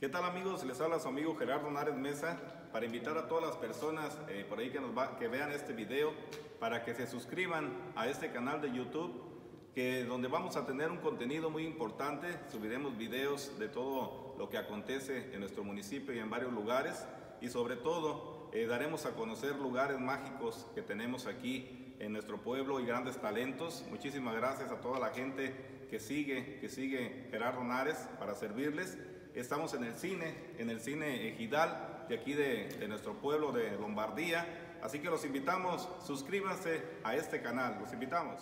¿Qué tal amigos? Les habla su amigo Gerardo Nares Mesa para invitar a todas las personas eh, por ahí que, nos va, que vean este video para que se suscriban a este canal de YouTube que donde vamos a tener un contenido muy importante, subiremos videos de todo lo que acontece en nuestro municipio y en varios lugares y sobre todo eh, daremos a conocer lugares mágicos que tenemos aquí en nuestro pueblo y grandes talentos. Muchísimas gracias a toda la gente que sigue, que sigue Gerardo Nares para servirles. Estamos en el cine, en el cine Ejidal, de aquí de, de nuestro pueblo de Lombardía. Así que los invitamos, suscríbanse a este canal, los invitamos.